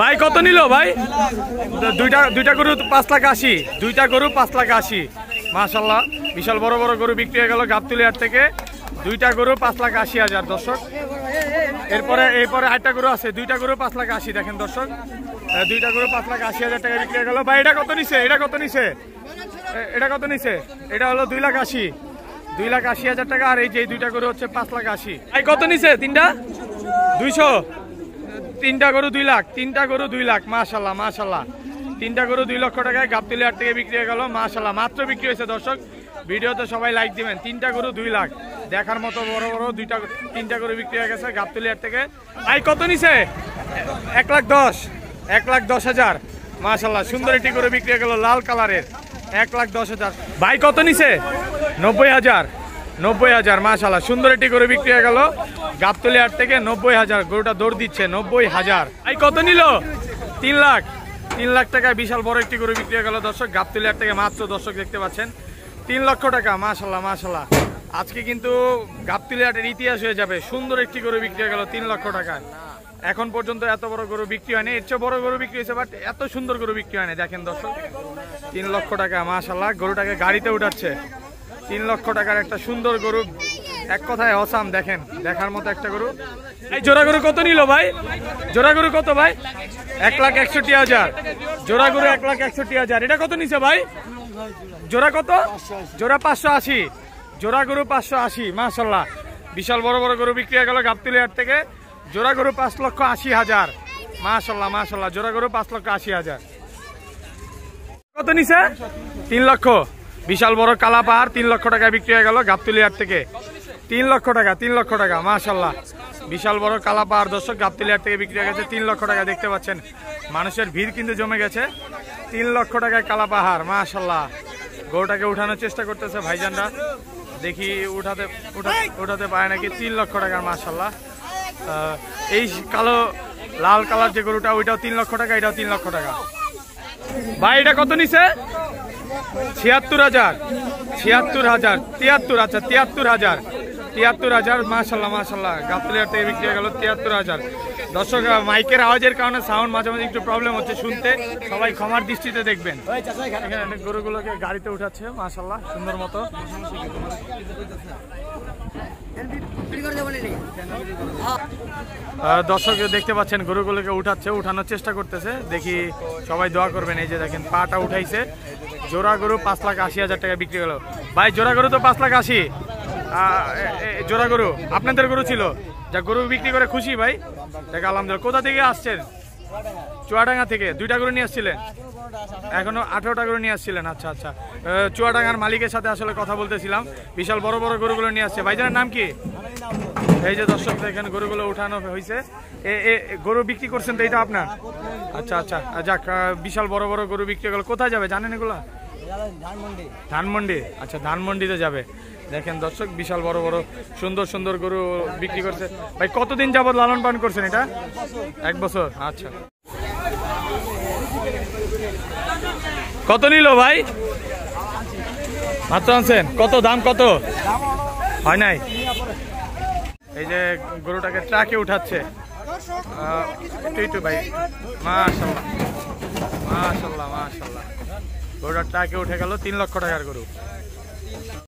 ভাই, কত নিল ভাই? দুইটা দুইটা গরু পাঁচ লাখ আশি। দুইটা গরু পাঁচ লাখ আশি। মাশাল্লাহ বিশাল বড় বড় গরু বিক্রি হয়ে গেল গাবতুলিয়ার থেকে। দুইটা গরু পাঁচ লাখ আশি হাজার, দর্শক। এরপরে এরপরে আটটা গরু আছে, দুইটা গরু পাঁচ লাখ আশি, দেখেন দর্শক। দুইটা গরু পাঁচ লাখ আশি হাজার টাকা বিক্রি হয়ে গেল। ভাই, এটা কত নিছে? এটা কত নিছে? এটা কত নিছে? এটা হলো দুই লাখ আশি। দুই লাখ আশি হাজার টাকা, আর এই যে দুইটা গরু হচ্ছে পাঁচ লাখ আশি। ভাই, কত নিছে তিনটা? দুইশো। তিনটা গরু দুই লাখ, তিনটা গরু দুই লাখ, মাশাল্লাহ মাশাল্লাহ। তিনটা গরু দুই লক্ষ টাকায় গাবতলি হাট থেকে বিক্রি হয়ে গেল, মাশাল্লাহ, মাত্র বিক্রি হয়েছে দর্শক। ভিডিওতে সবাই লাইক দিবেন। তিনটা গরু দুই লাখ। দেখার মতো বড় বড় দুইটা তিনটা গরু বিক্রি হয়ে গেছে গাবতলি হাট থেকে। ভাই, কত নিছে? এক লাখ দশ। এক লাখ দশ হাজার। মাশাল্লাহ, সুন্দর একটি গরু বিক্রি হয়ে গেল লাল কালারের। এক লাখ দশ হাজার। ভাই, কত নিছে? নব্বই হাজার। নব্বই হাজার, মাশাল্লাহ, সুন্দর একটি গরু বিক্রি হয়ে গেল। গাবতলি হাট থেকে নব্বই হাজার, গরুটা দৌড় দিচ্ছে, নব্বই হাজার। ভাই কত নিল? তিন লাখ। তিন লাখ টাকায় বিশাল বড় একটি গরু বিক্রি হয়ে গেল, দর্শক। গাবতলি হাট থেকে মাত্র দর্শক দেখতে পাচ্ছেন। তিন লক্ষ টাকা, মাশাল্লাহ মাশাল্লাহ। আজকে কিন্তু গাবতলি হাটের ইতিহাস হয়ে যাবে। সুন্দর একটি গরু বিক্রি হয়ে গেল তিন লক্ষ টাকায়। এখন পর্যন্ত এত বড় গরু বিক্রি হয়নি। এর চেয়ে বড় গরু বিক্রি হয়েছে, বাট এত সুন্দর গরু বিক্রি হয়নি। দেখেন দর্শক, তিন লক্ষ টাকা, মাশাল্লাহ, গরুটাকে গাড়িতে উঠাচ্ছে। তিন লক্ষ টাকার একটা সুন্দর গরু এক কথায় অসাম, দেখেন, দেখার মতো একটা গরু। এই জোড়া গরু কত নিল ভাই? জোড়া গরু কত ভাই? এক লাখ একষট্টি হাজার। জোড়া গরু এক লাখ একষট্টি হাজার। এটা কত নিছে ভাই? জোড়া কত? জোড়া পাঁচশো আশি। জোড়া গরু পাঁচশো আশি মাশাল্লাহ বিশাল বড় বড় গরু বিক্রি হয়ে গেল গাবতুলি হাট থেকে। জোড়া গরু পাঁচ লক্ষ আশি হাজার। মাশাল্লাহ মাশাল্লাহ জোড়া গরু পাঁচ লক্ষ আশি হাজার। কত নিছে? তিন লক্ষ। বিশাল বড় কালা পাহাড় তিন লক্ষ টাকা বিক্রি হয়ে গেল গাবতুলি হাট থেকে। তিন লক্ষ টাকা, তিন লক্ষ টাকা মাশাল্লাহ বিশাল বড় কালা পাহাড় দর্শক, গাবতুলি হাট থেকে বিক্রি হয়ে গেছে তিন লক্ষ টাকা, দেখতে পাচ্ছেন। মানুষের ভিড় কিন্তু জমে গেছে। তিন লক্ষ টাকায় কালা পাহাড় মাশাল্লাহ গরুটাকে উঠানোর চেষ্টা করতেছে ভাইজানরা। দেখি উঠাতে উঠা- উঠাতে পারে নাকি তিন লক্ষ টাকার মাশাল্লাহ এই কালো, লাল কালার যে গরুটা, ওইটাও তিন লক্ষ টাকা, এটাও তিন লক্ষ টাকা। ভাই, এটা কত নিছে? ছিয়াত্তর হাজার ছিয়াত্তর হাজার, তিয়াত্তর আচ্ছা তিয়াত্তর হাজার। তিয়াত্তর হাজার মাসাল্লাহ মাসাল্লাহ গাবতলিয়ার থেকে বিক্রি হয়ে গেল তিয়াত্তর হাজার। দর্শক মাইকের আওয়াজের কারণে সাউন্ড মাঝে মাঝে একটু প্রবলেম হচ্ছে শুনতে। সবাই ক্ষমার দৃষ্টিতে দেখবেন। এখানে অনেক গরুগুলোকে গাড়িতে উঠাচ্ছে মাসাল্লাহ সুন্দর মতো। দর্শক দেখতে পাচ্ছেন গরুগুলোকে উঠাচ্ছে উঠানোর চেষ্টা করতেছে। দেখি সবাই দোয়া করবেন এই যে দেখেন পাটা উঠাইছে। জোড়া গরু পাঁচ লাখ আশি হাজার টাকা বিক্রি গেল ভাই জোড়া গরু তো পাঁচ লাখ আশি। জোড়া গরু। আপনাদের গরু ছিল? যা গরু বিক্রি করে খুশি ভাই। দেখ, আলহামদুলিল্লাহ। কোথা থেকে আসছেন? চুয়াডাঙ্গা থেকে। দুইটা গরু নিয়ে আসছিলেন? এখনও আঠারোটা গরু নিয়ে আসছিলেন। আচ্ছা আচ্ছা। চুয়াডাঙ্গার মালিকের সাথে আসলে কথা বলতেছিলাম। বিশাল বড় বড় গরুগুলো নিয়ে আসছে। ভাইজানের নাম কি? এই যে দর্শক এখানে গরুগুলো উঠানো হয়েছে এ এ, গরু বিক্রি করছেন তো এটা আপনার? আচ্ছা আচ্ছা। যাক বিশাল বড় বড় গরু বিক্রি গেল। কোথায় যাবে? জানেন এগুলা? ধানমন্ডি। আচ্ছা ধানমন্ডিতে যাবে। দেখেন দর্শক, বিশাল বড় বড়, সুন্দর সুন্দর গরু বিক্রি করছে। ভাই, কতদিন যাবত লালন পালন করছেন এটা? এক বছর? আচ্ছা। কত নিল ভাই? মাত্র আনছেন? কত? দাম কত? হয় নাই? এই যে গরুটাকে ট্রাকে উঠাচ্ছে। ভাই। মাশাল্লাহ মাশাল্লাহ মাশাল্লাহ গরুটা ট্রাকে উঠে গেল তিন লক্ষ টাকার গরু।